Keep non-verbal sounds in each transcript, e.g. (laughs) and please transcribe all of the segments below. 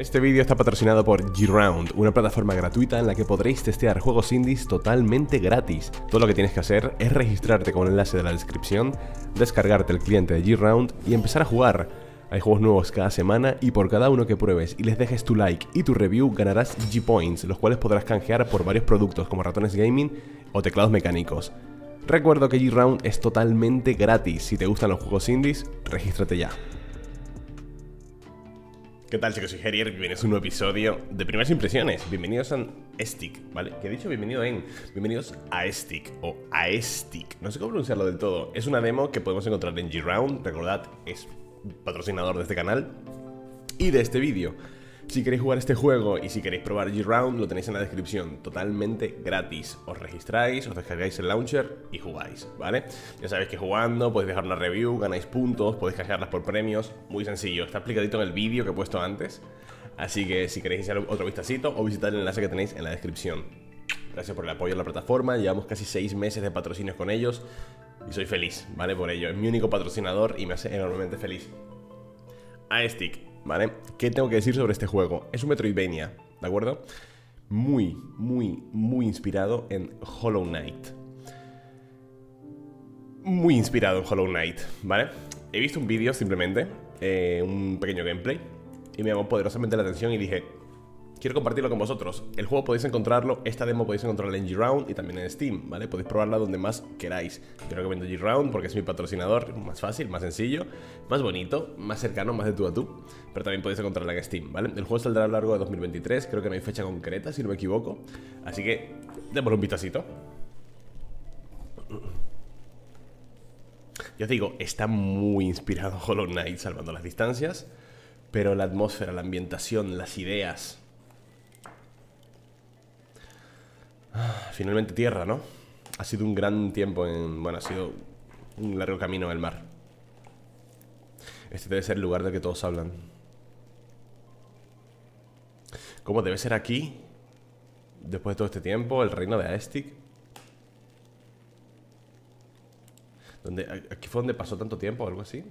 Este vídeo está patrocinado por G-Round, una plataforma gratuita en la que podréis testear juegos indies totalmente gratis. Todo lo que tienes que hacer es registrarte con el enlace de la descripción, descargarte el cliente de G-Round y empezar a jugar. Hay juegos nuevos cada semana y por cada uno que pruebes y les dejes tu like y tu review ganarás G-Points, los cuales podrás canjear por varios productos como ratones gaming o teclados mecánicos. Recuerdo que G-Round es totalmente gratis. Si te gustan los juegos indies, regístrate ya. ¿Qué tal chicos? Soy Herier, bienvenidos a un nuevo episodio de Primeras Impresiones Bienvenidos a Stick, ¿vale? Que he dicho bienvenido en Bienvenidos a Stick o a Stick No sé cómo pronunciarlo del todo Es una demo que podemos encontrar en G-Round Recordad, es patrocinador de este canal Y de este vídeo si queréis jugar este juego y si queréis probar G-Round, lo tenéis en la descripción, totalmente gratis. Os registráis, os descargáis el launcher y jugáis, ¿vale? Ya sabéis que jugando podéis dejar una review, ganáis puntos, podéis canjearlas por premios, muy sencillo. Está explicadito en el vídeo que he puesto antes, así que si queréis echar otro vistacito o visitar el enlace que tenéis en la descripción. Gracias por el apoyo a la plataforma, llevamos casi 6 meses de patrocinios con ellos y soy feliz, ¿vale? Por ello, es mi único patrocinador y me hace enormemente feliz. A Stick, ¿vale? ¿Qué tengo que decir sobre este juego? Es un Metroidvania, ¿de acuerdo? Muy, muy, muy inspirado en Hollow Knight. Muy inspirado en Hollow Knight, ¿vale? He visto un vídeo simplemente, eh, un pequeño gameplay, y me llamó poderosamente la atención y dije, quiero compartirlo con vosotros. El juego podéis encontrarlo, esta demo podéis encontrarla en G-Round y también en Steam, ¿vale? Podéis probarla donde más queráis. Yo recomiendo G-Round porque es mi patrocinador, más fácil, más sencillo, más bonito, más cercano, más de tú a tú. Pero también podéis encontrarla en Steam, ¿vale? El juego saldrá a lo largo de 2023, creo que no hay fecha concreta, si no me equivoco. Así que, démosle un vistacito. Ya os digo, está muy inspirado (laughs) Hollow Knight, salvando las distancias. Pero la atmósfera, la ambientación, las ideas, Finalmente tierra, ¿no? Ha sido un gran tiempo en... Bueno, ha sido un largo camino en el mar. Este debe ser el lugar del que todos hablan. ¿Cómo debe ser aquí? Después de todo este tiempo, el reino de Aestic. ¿Dónde, ¿Aquí fue donde pasó tanto tiempo o algo así?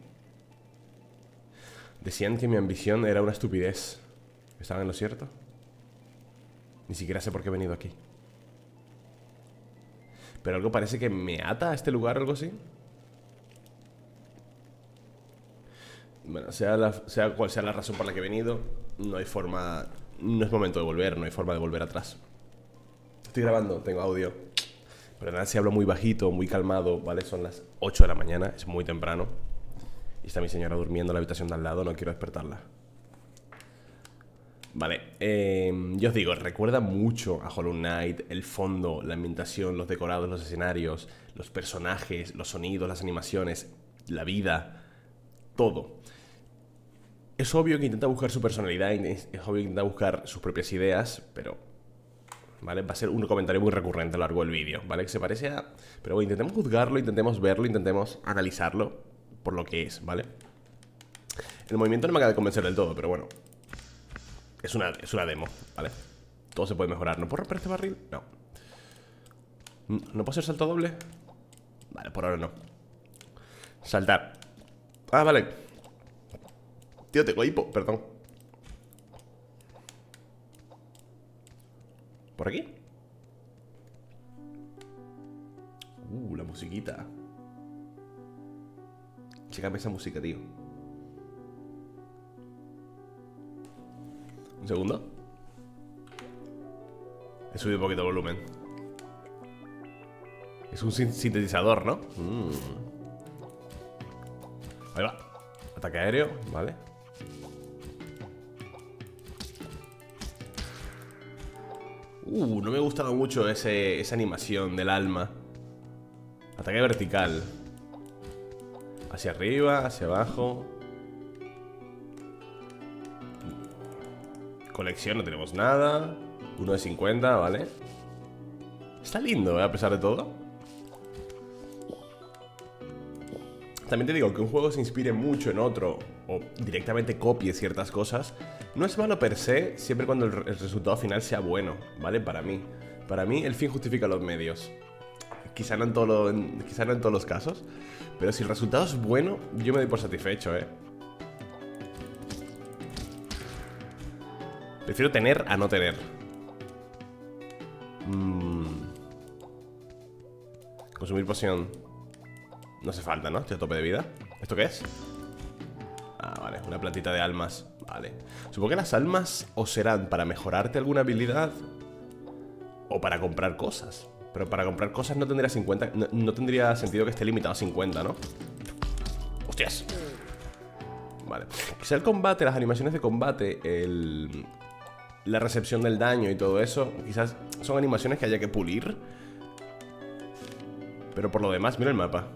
Decían que mi ambición era una estupidez. ¿Estaban en lo cierto? Ni siquiera sé por qué he venido aquí. Pero algo parece que me ata a este lugar o algo así. Bueno, sea, sea cual sea la razón por la que he venido, no hay forma... No es momento de volver, no hay forma de volver atrás. Estoy grabando, tengo audio. Pero nada, si hablo muy bajito, muy calmado, ¿vale? Son las 8 de la mañana, es muy temprano. Y está mi señora durmiendo en la habitación de al lado, no quiero despertarla. Vale, eh, yo os digo, recuerda mucho a Hollow Knight, el fondo, la ambientación, los decorados, los escenarios, los personajes, los sonidos, las animaciones, la vida, todo. Es obvio que intenta buscar su personalidad, es obvio que intenta buscar sus propias ideas, pero ¿vale? Va a ser un comentario muy recurrente a lo largo del vídeo, ¿vale? Que se parece a... Pero bueno, intentemos juzgarlo, intentemos verlo, intentemos analizarlo por lo que es, ¿vale? El movimiento no me acaba de convencer del todo, pero bueno, es una, es una demo, ¿vale? Todo se puede mejorar. ¿No puedo romper este barril? No. ¿No puedo hacer salto doble? Vale, por ahora no. Saltar. Ah, vale. Tío, tengo hipo, perdón. ¿Por aquí? Uh, la musiquita. Chécame esa música, tío. Un segundo. He subido un poquito el volumen. Es un sintetizador, ¿no? Mm. Ahí va. Ataque aéreo, vale. Uh, no me ha gustado mucho ese, esa animación del alma. Ataque vertical. Hacia arriba, hacia abajo. Colección, no tenemos nada. Uno de 50, ¿vale? Está lindo, ¿eh? A pesar de todo. También te digo que un juego se inspire mucho en otro o directamente copie ciertas cosas, no es malo per se, siempre cuando el, resultado final sea bueno, ¿vale? Para mí. Para mí el fin justifica los medios. Quizá no en, todo quizá no en todos los casos, pero si el resultado es bueno, yo me doy por satisfecho, ¿eh? Prefiero tener a no tener. Mm. Consumir poción. No hace falta, ¿no? Estoy a tope de vida. ¿Esto qué es? Ah, vale, una plantita de almas. Vale. Supongo que las almas o serán para mejorarte alguna habilidad o para comprar cosas. Pero para comprar cosas no tendría 50. No, tendría sentido que esté limitado a 50, ¿no? ¡Hostias! Vale. Quizá el combate, las animaciones de combate, el, la recepción del daño y todo eso, quizás son animaciones que haya que pulir. Pero por lo demás, mira el mapa.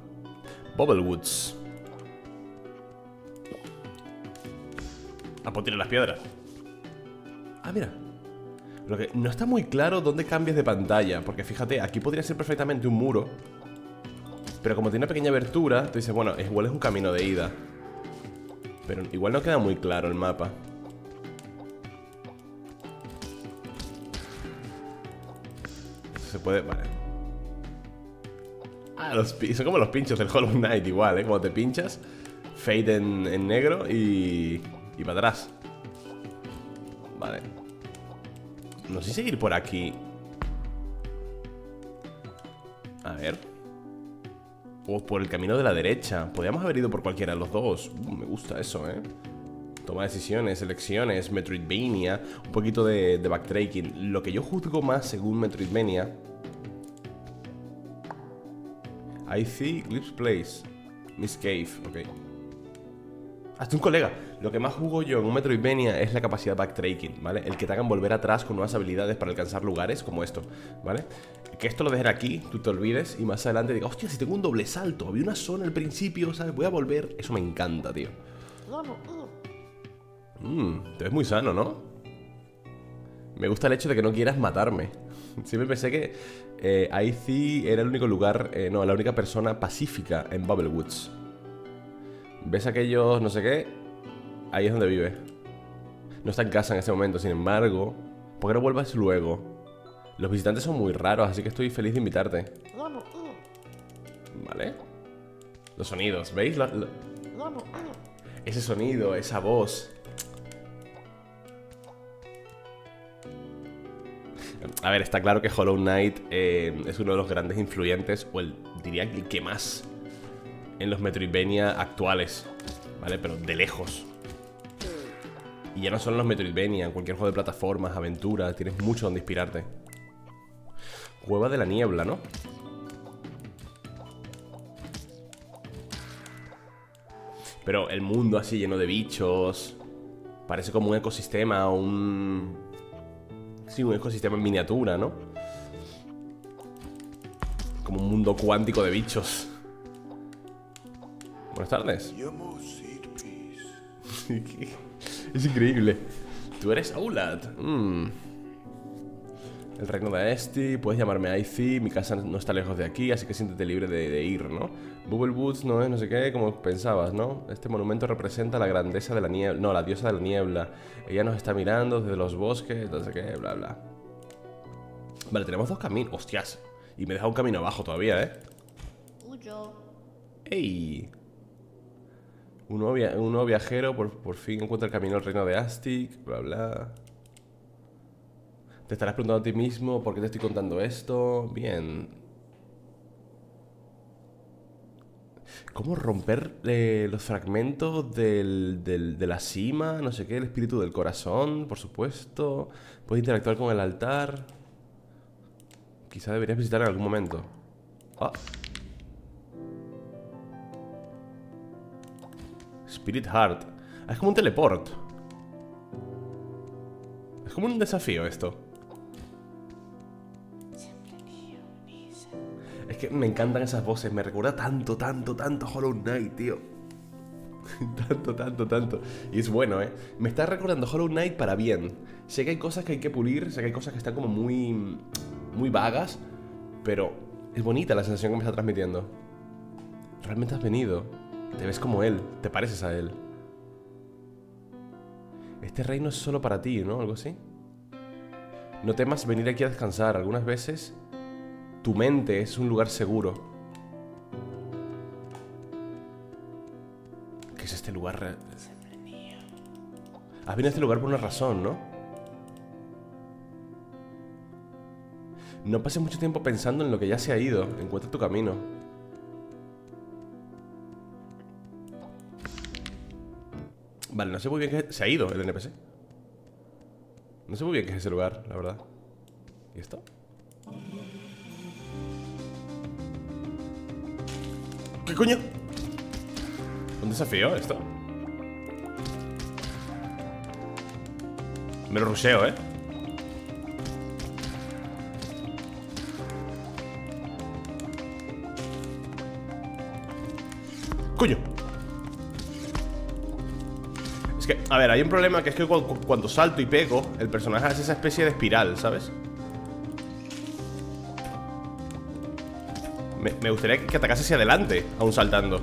Woods A por tirar las piedras. Ah, mira. Lo que no está muy claro dónde cambias de pantalla. Porque fíjate, aquí podría ser perfectamente un muro. Pero como tiene una pequeña abertura, tú dices, bueno, igual es un camino de ida. Pero igual no queda muy claro el mapa. Se puede... Vale. Ah, los, son como los pinchos del Hollow Knight igual, ¿eh? Como te pinchas, fade en negro y... Y para atrás. Vale. No sé si seguir por aquí. A ver. O por el camino de la derecha. Podríamos haber ido por cualquiera de los dos. Uh, Me gusta eso, eh Toma decisiones, elecciones, Metroidvania Un poquito de, de backtracking Lo que yo juzgo más según Metroidvania I see Place Miss Cave, ok hasta un colega. Lo que más jugo yo en un Metroidvania es la capacidad backtracking, ¿vale? El que te hagan volver atrás con nuevas habilidades para alcanzar lugares como esto, ¿vale? Que esto lo dejen aquí, tú te olvides y más adelante digas, hostia, si tengo un doble salto, había una zona al principio, ¿sabes? Voy a volver. Eso me encanta, tío. Mmm, te ves muy sano, ¿no? Me gusta el hecho de que no quieras matarme. (laughs) Siempre pensé que eh, Aizy era el único lugar, eh, no, la única persona pacífica en Woods ¿Ves aquellos no sé qué? Ahí es donde vive. No está en casa en ese momento, sin embargo. ¿Por qué no vuelvas luego? Los visitantes son muy raros, así que estoy feliz de invitarte. ¿Vale? Los sonidos, ¿veis? Ese sonido, esa voz. A ver, está claro que Hollow Knight eh, es uno de los grandes influyentes, o el, diría que más en los Metroidvania actuales, ¿vale? Pero de lejos. Y ya no son los Metroidvania, en cualquier juego de plataformas, aventuras, tienes mucho donde inspirarte. Cueva de la niebla, ¿no? Pero el mundo así lleno de bichos. Parece como un ecosistema, un... Sí, un ecosistema en miniatura, ¿no? Como un mundo cuántico de bichos. Buenas tardes. (laughs) es increíble. Tú eres Aulad. Mm. El reino de Esti, puedes llamarme Aizy, mi casa no está lejos de aquí, así que siéntete libre de, ir, ¿no? Bubble Woods no es no sé qué, como pensabas, ¿no? Este monumento representa la grandeza de la niebla, no, la diosa de la niebla. Ella nos está mirando desde los bosques, no sé qué, bla, bla. Vale, tenemos dos caminos, hostias. Y me deja un camino abajo todavía, ¿eh? ¡Ey! Un nuevo, viajero por, fin encuentra el camino al reino de Astic, bla bla. Te estarás preguntando a ti mismo por qué te estoy contando esto. Bien. ¿Cómo romper eh, los fragmentos del, de la cima? No sé qué, el espíritu del corazón, por supuesto. Puedes interactuar con el altar. Quizá deberías visitar en algún momento. Ah. Spirit Heart. es como un teleport. Es como un desafío esto. Me encantan esas voces. Me recuerda tanto, tanto, tanto Hollow Knight, tío. (laughs) tanto, tanto, tanto. Y es bueno, ¿eh? Me está recordando Hollow Knight para bien. Sé que hay cosas que hay que pulir, sé que hay cosas que están como muy... Muy vagas, pero es bonita la sensación que me está transmitiendo. Realmente has venido. Te ves como él, te pareces a él. Este reino es solo para ti, ¿no? Algo así. No temas venir aquí a descansar. Algunas veces tu mente es un lugar seguro. ¿Qué es este lugar? Has ah, venido a este lugar por una razón, ¿no? No pases mucho tiempo pensando en lo que ya se ha ido. Encuentra tu camino. Vale, no sé muy bien qué... Es... Se ha ido el NPC. No sé muy bien qué es ese lugar, la verdad. ¿Y esto? ¿Qué coño? ¿Un desafío esto? Me lo ruseo, ¿eh? ¡Coño! Es que, a ver, hay un problema que es que cuando, salto y pego El personaje hace esa especie de espiral, ¿sabes? Me, gustaría que atacase hacia adelante Aún saltando.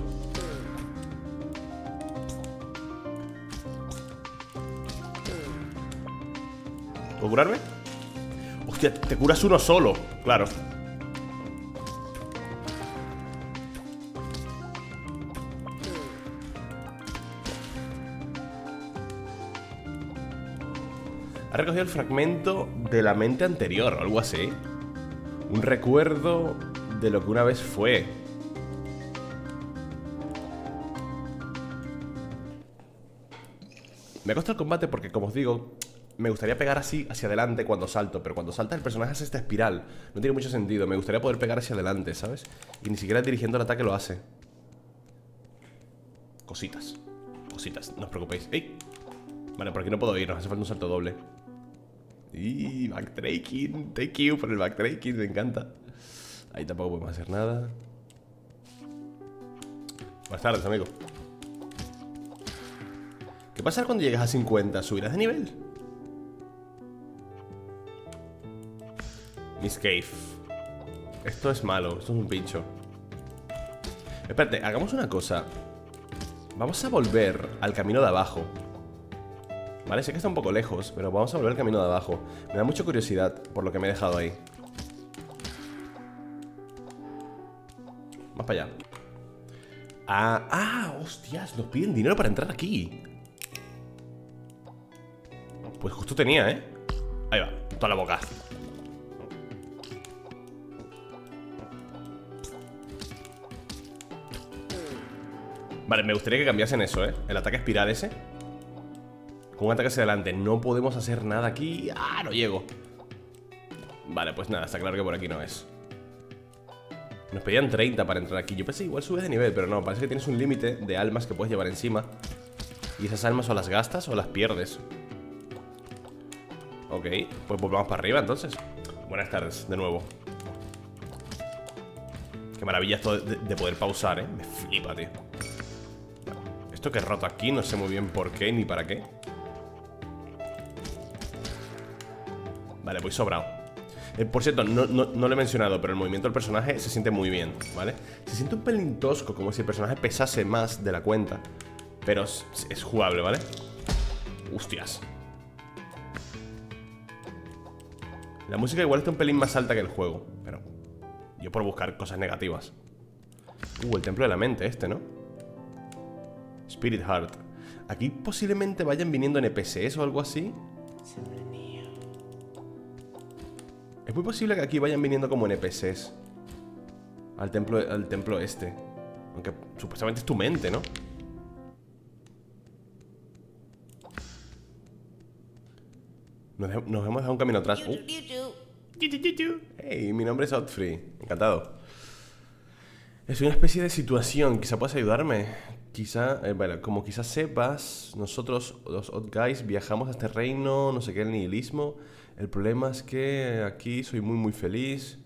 ¿Puedo curarme? Hostia, te curas uno solo Claro. Ha recogido el fragmento de la mente anterior algo así. Un recuerdo de lo que una vez fue Me costado el combate porque, como os digo, me gustaría pegar así hacia adelante cuando salto, pero cuando salta el personaje hace esta espiral. No tiene mucho sentido. Me gustaría poder pegar hacia adelante, ¿sabes? Y ni siquiera dirigiendo el ataque lo hace. Cositas. Cositas, no os preocupéis. ¡Ey! Vale, por aquí no puedo ir, nos hace falta un salto doble. Y backtracking. Thank you por el backtracking, me encanta. Ahí tampoco podemos hacer nada. Buenas tardes, amigo. ¿Qué pasa cuando llegas a 50? ¿Subirás de nivel? Miss Cave Esto es malo, esto es un pincho Espérate, hagamos una cosa Vamos a volver al camino de abajo Vale, sé que está un poco lejos Pero vamos a volver al camino de abajo Me da mucha curiosidad por lo que me he dejado ahí Vamos para allá Ah, ah, hostias Nos piden dinero para entrar aquí Pues justo tenía, ¿eh? Ahí va, toda la boca Vale, me gustaría que cambiasen eso, ¿eh? El ataque espiral ese Con un ataque hacia adelante No podemos hacer nada aquí ¡Ah, no llego! Vale, pues nada, está claro que por aquí no es Nos pedían 30 para entrar aquí. Yo pensé igual subes de nivel, pero no Parece que tienes un límite de almas que puedes llevar encima. Y esas almas o las gastas o las pierdes Ok, pues volvamos para arriba entonces. Buenas tardes, de nuevo. Qué maravilla esto de poder pausar, ¿eh? Me flipa, tío. Esto que he roto aquí, no sé muy bien por qué ni para qué. Vale, voy sobrado eh, Por cierto, no, lo he mencionado Pero el movimiento del personaje se siente muy bien, ¿vale? Se siente un pelín tosco Como si el personaje pesase más de la cuenta Pero es, es jugable, ¿vale? Hostias La música igual está un pelín más alta que el juego Pero yo por buscar cosas negativas Uh, el templo de la mente este, ¿no? Spirit Heart. Aquí posiblemente vayan viniendo NPCs o algo así. Es muy posible que aquí vayan viniendo como NPCs. Al templo, al templo este. Aunque supuestamente es tu mente, ¿no? Nos, hemos dejado un camino atrás. Uh. Hey, mi nombre es Outfree. Encantado. Es una especie de situación. Quizá puedas ayudarme. Quizá, eh, bueno, como quizás sepas, nosotros, los Odd Guys, viajamos a este reino, no sé qué, el nihilismo. El problema es que aquí soy muy, muy feliz.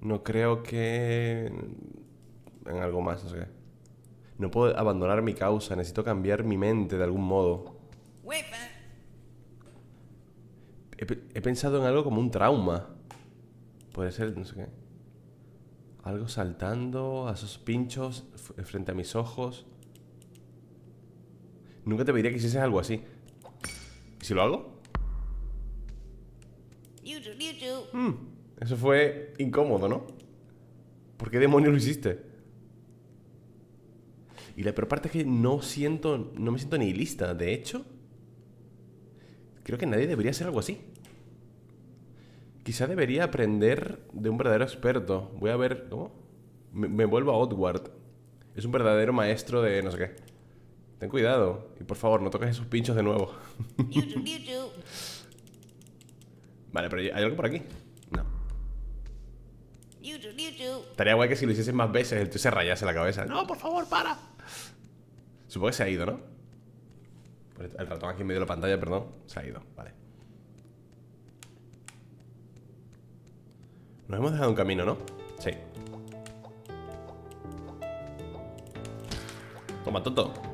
No creo que... En algo más, no sé No puedo abandonar mi causa, necesito cambiar mi mente de algún modo. He, he pensado en algo como un trauma. Puede ser, no sé qué. Algo saltando a esos pinchos frente a mis ojos. Nunca te pediría que hicieses algo así. ¿Y si lo hago? Hmm, eso fue incómodo, ¿no? ¿Por qué demonios lo hiciste? Y la peor parte es que no siento, no me siento ni lista. De hecho, creo que nadie debería hacer algo así. Quizá debería aprender de un verdadero experto. Voy a ver... ¿Cómo? Me, me vuelvo a Outward. Es un verdadero maestro de no sé qué. Ten cuidado. Y por favor, no toques esos pinchos de nuevo. (laughs) vale, pero ¿hay algo por aquí? No. Estaría guay que si lo hiciesen más veces el tío se rayase la cabeza. No, por favor, para. Supongo que se ha ido, ¿no? El ratón aquí en medio de la pantalla, perdón. Se ha ido, vale. Nos hemos dejado un camino, ¿no? Sí. Toma, tonto.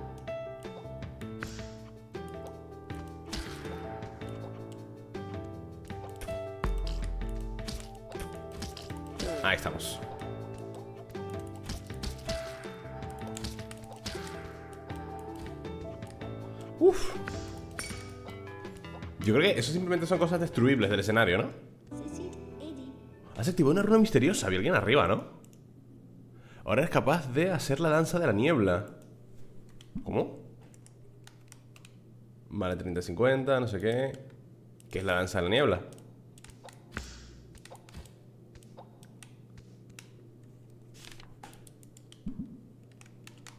Ahí estamos. Uf. Yo creo que eso simplemente son cosas destruibles del escenario, ¿no? Has activado una runa misteriosa. Había alguien arriba, ¿no? Ahora eres capaz de hacer la danza de la niebla. ¿Cómo? Vale, 30-50, no sé qué. ¿Qué es la danza de la niebla?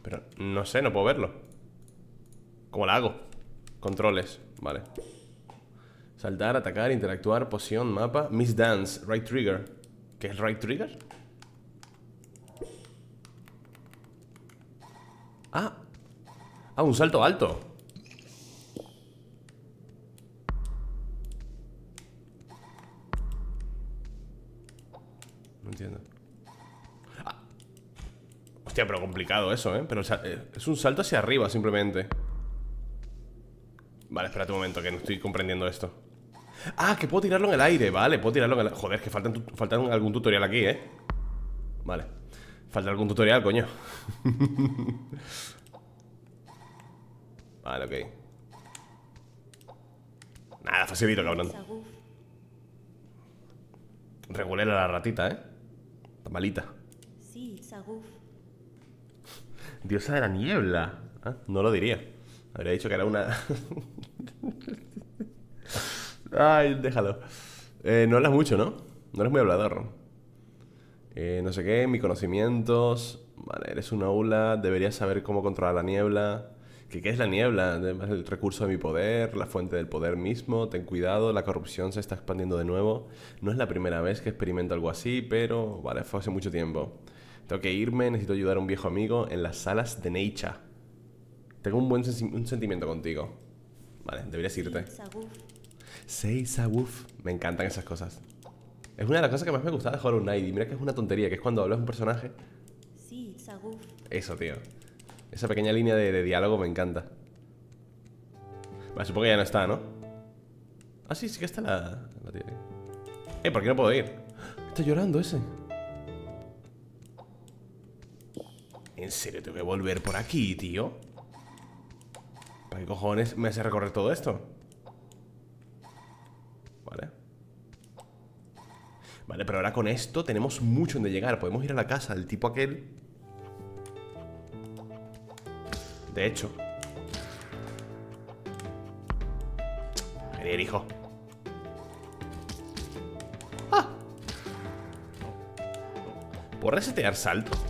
Pero no sé, no puedo verlo. ¿Cómo la hago? Controles, vale. Saltar, atacar, interactuar, poción, mapa. Miss Dance, right trigger. ¿Qué es right trigger? Ah. Ah, un salto alto. No entiendo. Ah. Hostia, pero complicado eso, ¿eh? Pero eh, es un salto hacia arriba simplemente. Vale, espérate un momento, que no estoy comprendiendo esto. Ah, que puedo tirarlo en el aire, vale, puedo tirarlo en el aire Joder, que faltan, faltan algún tutorial aquí, ¿eh? Vale Falta algún tutorial, coño (laughs) Vale, ok Nada, facilito, cabrón Regulera la ratita, ¿eh? Está malita Diosa de la niebla ¿Ah? No lo diría Habría dicho que era una... Ay, déjalo. Eh, no hablas mucho, ¿no? No eres muy hablador. Eh, no sé qué, mis conocimientos. Vale, eres una aula, deberías saber cómo controlar la niebla. ¿Qué, ¿Qué es la niebla? El recurso de mi poder, la fuente del poder mismo. Ten cuidado, la corrupción se está expandiendo de nuevo. No es la primera vez que experimento algo así, pero vale, fue hace mucho tiempo. Tengo que irme, necesito ayudar a un viejo amigo en las salas de Necha. Tengo un buen un sentimiento contigo. Vale, deberías irte. Seisa Woof. Me encantan esas cosas. Es una de las cosas que más me gusta de Hollow Knight. Y mira que es una tontería, que es cuando hablas un personaje. Sí, Eso, tío. Esa pequeña línea de, diálogo me encanta. Vale, supongo que ya no está, ¿no? Ah, sí, sí que está la, la tía. Eh, ¿por qué no puedo ir? Está llorando ese. ¿En serio tengo que volver por aquí, tío? ¿Para qué cojones me hace recorrer todo esto? Vale Vale, pero ahora con esto tenemos mucho donde llegar Podemos ir a la casa del tipo aquel De hecho Venir, hijo ¡Ah! ¿Puedo resetear salto?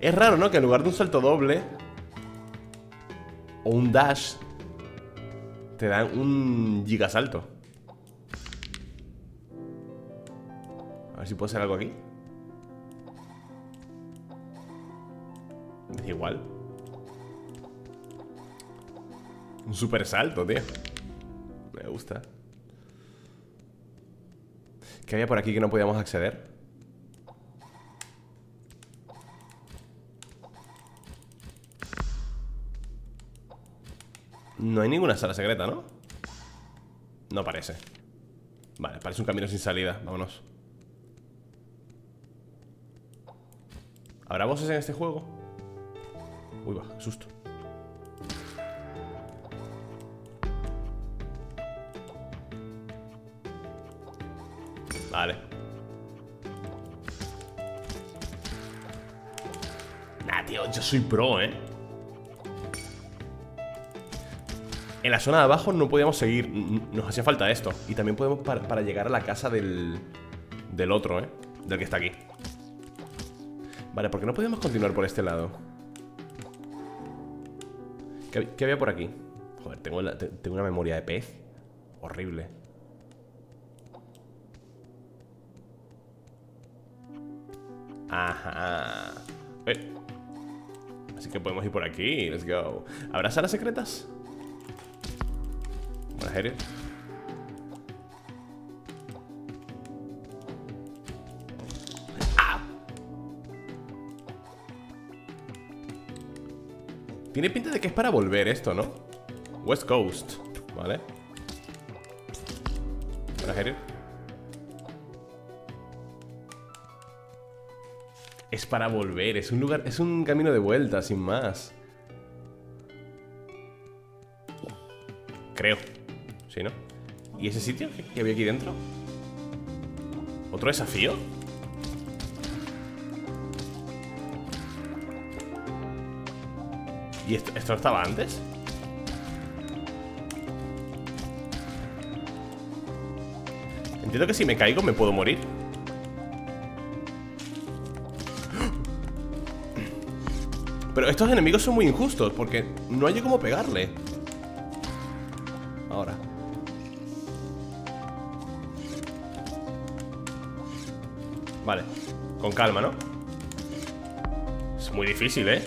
Es raro, ¿no? Que en lugar de un salto doble o un dash te dan un gigasalto. A ver si puedo hacer algo aquí. Es igual. Un super salto, tío. Me gusta. ¿Qué había por aquí que no podíamos acceder? No hay ninguna sala secreta, ¿no? No parece Vale, parece un camino sin salida Vámonos ¿Habrá voces en este juego? Uy, va, susto Vale Nah, tío, yo soy pro, ¿eh? En la zona de abajo no podíamos seguir Nos hacía falta esto Y también podemos para, llegar a la casa del... Del otro, ¿eh? Del que está aquí Vale, ¿por qué no podemos continuar por este lado? ¿Qué, había por aquí? Joder, tengo, tengo una memoria de pez Horrible Ajá eh. Así que podemos ir por aquí, let's go ¿Habrá salas secretas? Buenas, ah. Tiene pinta de que es para volver esto, ¿no? West Coast, ¿vale? Buenas, Es para volver, es un lugar, es un camino de vuelta, sin más. ¿Y ese sitio que había aquí dentro? ¿Otro desafío? ¿Y esto, esto estaba antes? Entiendo que si me caigo me puedo morir Pero estos enemigos son muy injustos Porque no hay cómo pegarle Ahora Vale, con calma, ¿no? Es muy difícil, ¿eh?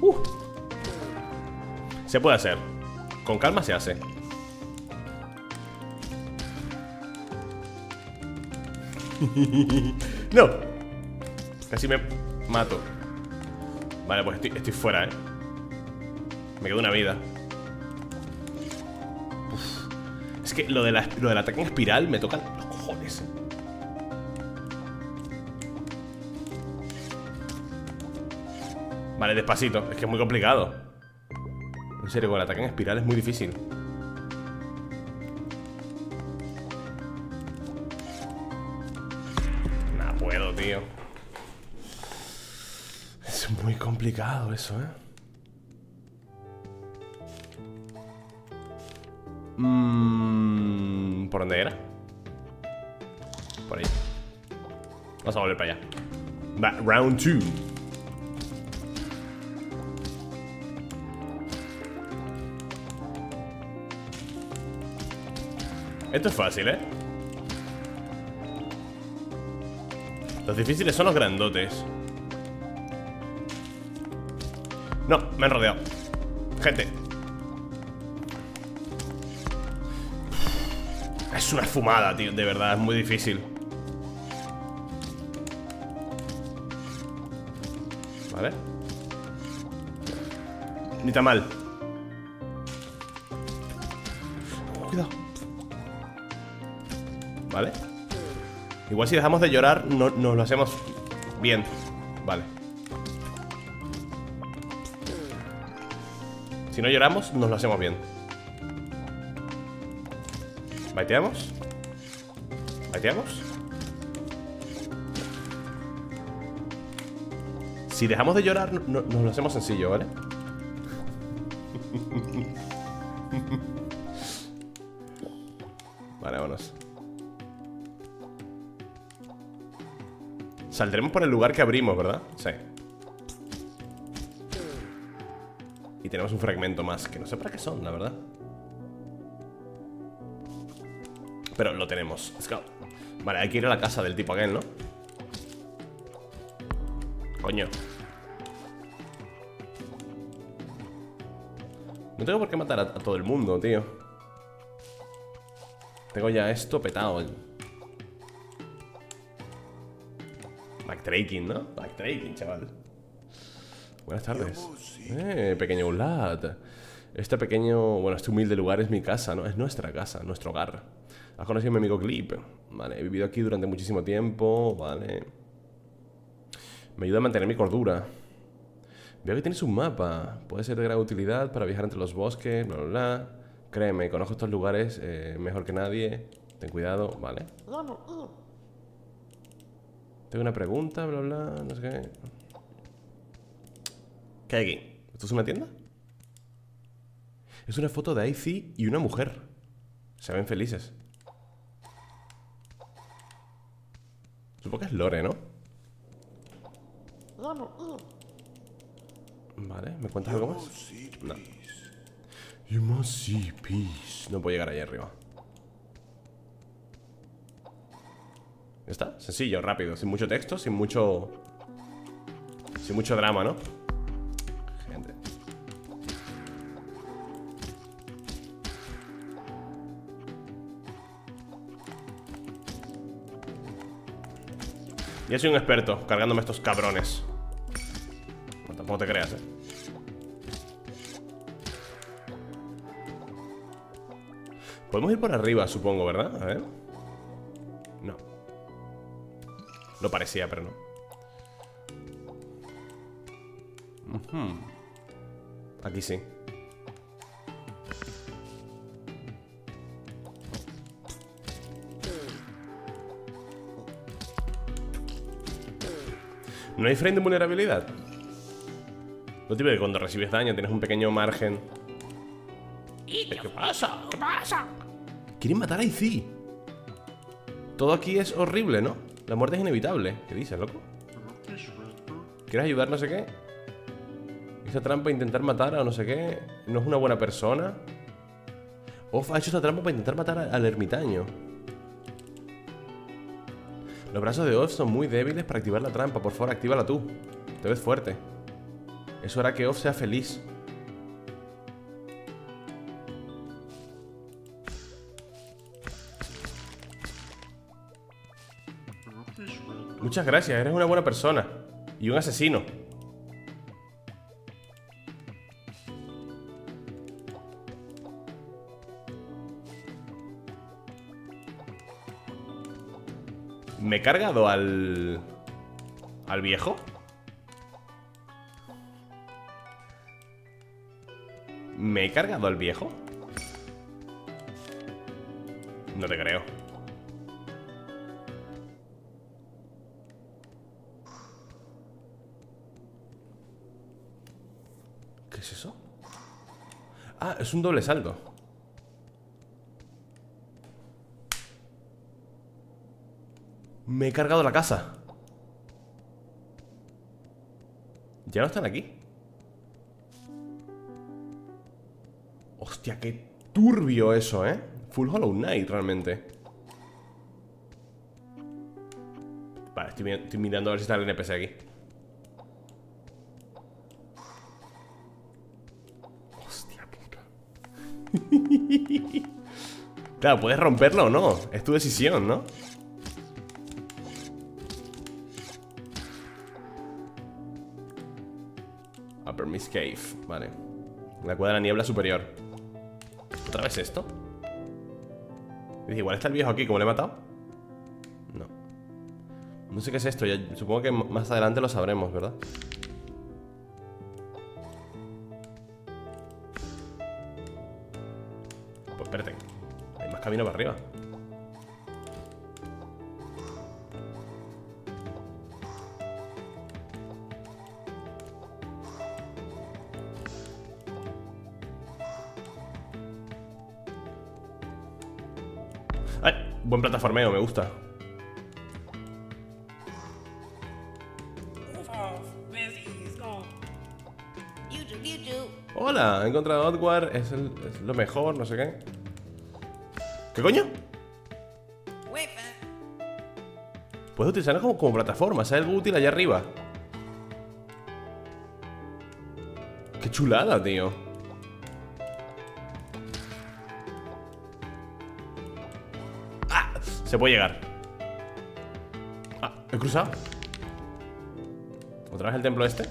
Uh. Se puede hacer Con calma se hace (laughs) no. Casi me mato. Vale, pues estoy, fuera, ¿eh? Me queda una vida. Lo, de lo del ataque en espiral me toca los cojones. Vale, despacito. Es que es muy complicado. En serio, con el ataque en espiral es muy difícil. Es muy complicado eso, ¿eh? Mm, ¿Por dónde era? Por ahí. Vamos a volver para allá. Va, round 2 Esto es fácil, ¿eh? Los difíciles son los grandotes. No, me han rodeado. Gente Es una fumada, tío, de verdad, es muy difícil. Vale. Ni tan mal. Cuidado. Vale. Igual si dejamos de llorar no, Nos lo hacemos bien. Vale. Si no lloramos, nos lo hacemos bien ¿Baiteamos? ¿Baiteamos? Si dejamos de llorar, nos lo hacemos sencillo, ¿vale? (laughs) vale, vámonos Saldremos por el lugar que abrimos, ¿verdad? Sí Y tenemos un fragmento más Que no sé para qué son, la verdad Pero lo tenemos. Go. Vale, hay que ir a la casa del tipo aquel, ¿no? Coño. No tengo por qué matar a, todo el mundo, tío. Tengo ya esto petado. Backtracking, ¿no? Backtracking, chaval. Buenas tardes. Eh, pequeño Ulad Este pequeño, bueno, este humilde lugar es mi casa, ¿no? Es nuestra casa, nuestro hogar Has conocido a mi amigo Clip Vale, he vivido aquí durante muchísimo tiempo Vale Me ayuda a mantener mi cordura Veo que tienes un mapa Puede ser de gran utilidad para viajar entre los bosques, bla, bla, bla Créeme, conozco estos lugares eh, mejor que nadie Ten cuidado, vale Tengo una pregunta, bla, bla, no sé qué. ¿Qué hay aquí? ¿Esto es una tienda? Es una foto de IC y una mujer. Se ven felices. Supongo que es Lore, ¿no? Vale, ¿me cuentas algo más? No. You must see peace. No puedo llegar ahí arriba. ¿Ya está? Sencillo, rápido, sin mucho texto, sin mucho... Sin mucho drama, ¿no? Ya soy un experto cargándome estos cabrones. No, tampoco te creas, eh. Podemos ir por arriba, supongo, ¿verdad? A ver. No. Lo parecía, pero no. Aquí sí. ¿No hay frame de vulnerabilidad? Lo típico que cuando recibes daño tienes un pequeño margen. ¿Qué pasa? ¿Qué pasa? Quieren matar a IC. Todo aquí es horrible, ¿no? La muerte es inevitable. ¿Qué dices, loco? ¿Quieres ayudar no sé qué? Esa trampa intentar matar a no sé qué No es una buena persona Off ha hecho esta trampa para intentar matar al ermitaño Los brazos de Off son muy débiles para activar la trampa. Por favor, actívala tú. Te ves fuerte. Eso hará que Off sea feliz. Muchas gracias, eres una buena persona. Y un asesino ¿Me he cargado al... al viejo? ¿Me he cargado al viejo? No te creo ¿Qué es eso? Ah, es un doble salto Me he cargado la casa. Ya no están aquí. Hostia, qué turbio eso, ¿eh? Full Hollow Knight, realmente. Vale, estoy, estoy mirando a ver si está el NPC aquí. Hostia puta. (laughs) Claro, puedes romperlo o no Es tu decisión, ¿no? Upper Miss Cave, vale La cueva de la niebla superior ¿Otra vez esto? Igual está el viejo aquí, ¿cómo le he matado? No No sé qué es esto, supongo que más adelante lo sabremos, ¿verdad? Pues espérate Hay más camino para arriba buen plataformeo, me gusta. Hola, he encontrado Outward, es, es lo mejor, no sé qué ¿Qué coño? Puedes utilizarlo como, como plataforma, ¿sabes algo útil allá arriba? Qué chulada, tío Se puede llegar. Ah, he cruzado ¿Otra vez el templo este?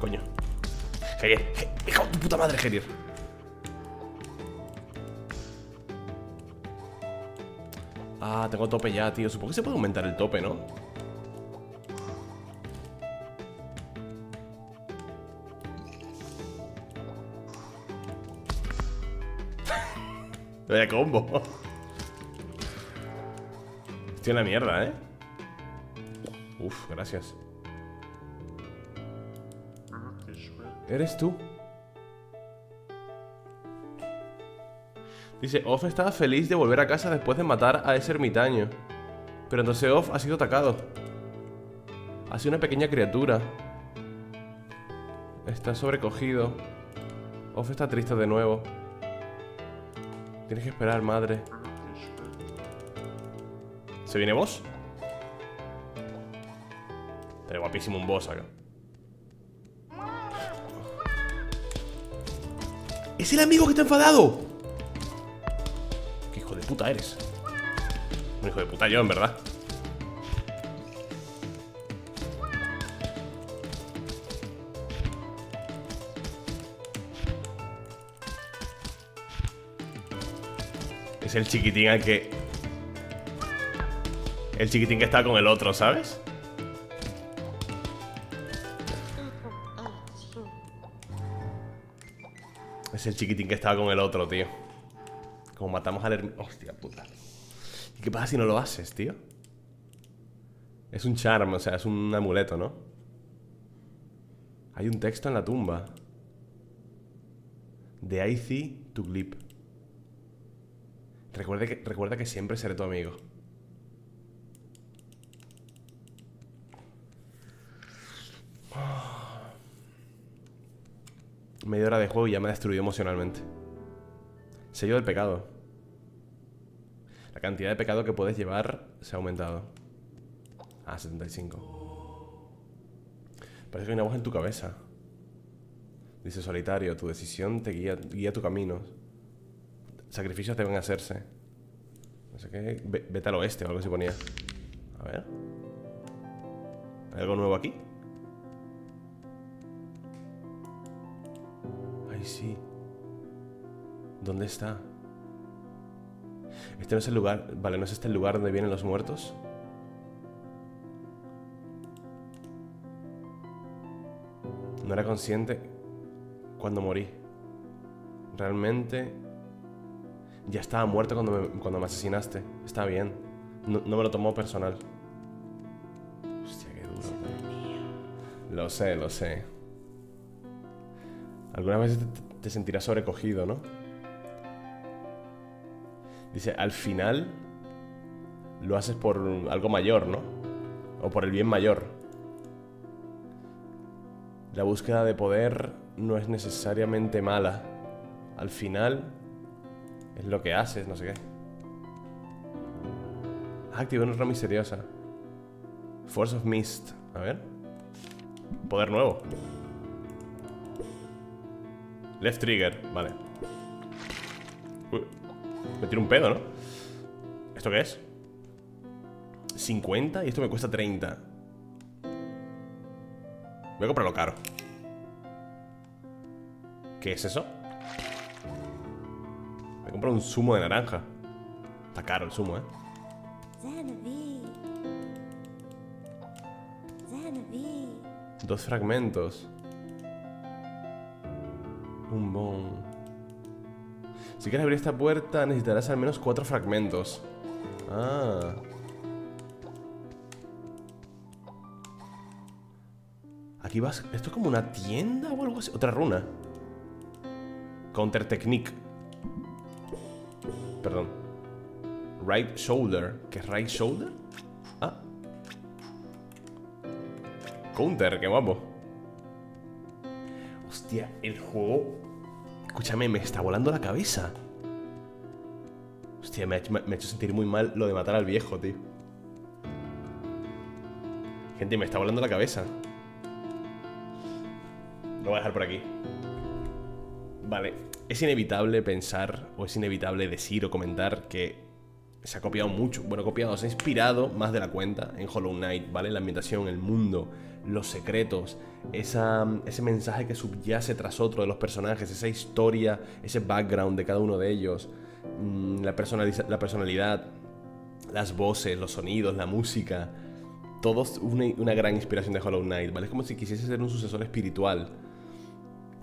Coño. Gerier, Ge- hijo de tu puta madre, Gerier. Ah, tengo tope ya, tío. Supongo que se puede aumentar el tope, ¿no? Vaya combo. Estoy en la mierda, ¿eh? Uf, gracias. ¿Eres tú? Dice, Off estaba feliz de volver a casa después de matar a ese ermitaño. Pero entonces Off ha sido atacado. Ha sido una pequeña criatura. Está sobrecogido. Off está triste de nuevo. Tienes que esperar, madre. ¿Se viene boss? Está guapísimo un boss acá. ¡Es el amigo que está enfadado! ¡Qué hijo de puta eres! Un hijo de puta yo, en verdad. Es el chiquitín al que... El chiquitín que está con el otro, ¿sabes? Es el chiquitín que estaba con el otro, tío. Como matamos al hermano. Hostia puta. ¿Y qué pasa si no lo haces, tío? Es un charm, o sea, es un amuleto, ¿no? Hay un texto en la tumba. De Aizi to Glip. Recuerda que, recuerda que siempre seré tu amigo. Media hora de juego y ya me ha destruido emocionalmente. Sello del pecado. La cantidad de pecado que puedes llevar se ha aumentado. Ah, 75. Parece que hay una voz en tu cabeza. Dice solitario, tu decisión te guía, guía tu camino. Sacrificios deben hacerse. No sé qué. Ve- Vete al oeste o algo así ponía. A ver. ¿Hay algo nuevo aquí? Ay, sí. ¿Dónde está? Este no es el lugar. Vale, ¿no es este el lugar donde vienen los muertos? No era consciente cuando morí. Realmente ya estaba muerto cuando me, cuando me asesinaste. Está bien. No, no me lo tomó personal. Hostia, qué duro. tío. Lo sé, lo sé. Algunas veces te, te sentirás sobrecogido, ¿no? Dice, al final lo haces por algo mayor, ¿no? O por el bien mayor. La búsqueda de poder no es necesariamente mala. Al final lo que haces, no sé qué. Ah, activé una misteriosa. Force of Mist. A ver. Poder nuevo. Left trigger, vale. Uy, me tiro un pedo, ¿no? ¿Esto qué es? 50 y esto me cuesta 30. Voy a comprarlo caro. ¿Qué es eso? Un zumo de naranja. Está caro el zumo, ¿eh? Dos fragmentos. Un bon. Si quieres abrir esta puerta necesitarás al menos cuatro fragmentos. Ah. Aquí vas... ¿Esto es como una tienda o algo así? Otra runa. Counter Technique. Perdón. Right shoulder. ¿Qué es right shoulder? Ah. Counter, qué guapo. Hostia, el juego. Escúchame, me está volando la cabeza. Hostia, me ha, hecho, hecho sentir muy mal lo de matar al viejo, tío. Gente, me está volando la cabeza. Lo voy a dejar por aquí. Vale, es inevitable pensar, es inevitable decir o comentar que se ha copiado mucho. Bueno, copiado, se ha inspirado más de la cuenta en Hollow Knight, ¿vale? La ambientación, el mundo, los secretos, esa, ese mensaje que subyace tras otro de los personajes, esa historia, ese background de cada uno de ellos, mm, la, personaliza- la personalidad, las voces, los sonidos, la música. Todo es una, una gran inspiración de Hollow Knight, ¿vale? Es como si quisiese ser un sucesor espiritual.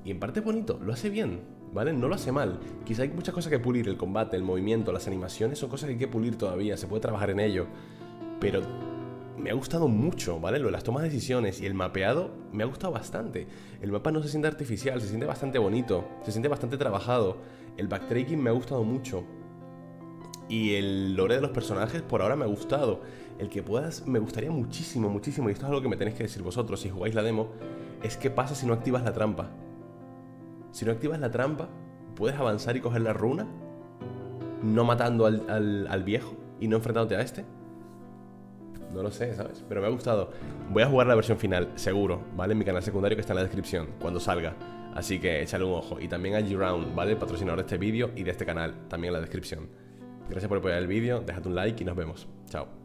Y en parte bonito, lo hace bien. ¿Vale? No lo hace mal. Quizá hay muchas cosas que pulir, el combate, el movimiento, las animaciones, son cosas que hay que pulir todavía, se puede trabajar en ello. Pero me ha gustado mucho, ¿vale? Lo de las tomas de decisiones y el mapeado me ha gustado bastante. El mapa no se siente artificial, se siente bastante bonito, se siente bastante trabajado. El backtracking me ha gustado mucho. Y el lore de los personajes por ahora me ha gustado. El que puedas, me gustaría muchísimo, muchísimo, y esto es algo que me tenéis que decir vosotros si jugáis la demo, es qué pasa si no activas la trampa. Si no activas la trampa, puedes avanzar y coger la runa, no matando al, al- viejo y no enfrentándote a este. No lo sé, ¿sabes? Pero me ha gustado. Voy a jugar la versión final, seguro, ¿vale? En mi canal secundario que está en la descripción, cuando salga. Así que échale un ojo. Y también a G-Round, ¿vale? El patrocinador de este vídeo y de este canal, también en la descripción. Gracias por apoyar el vídeo, déjate un like y nos vemos. Chao.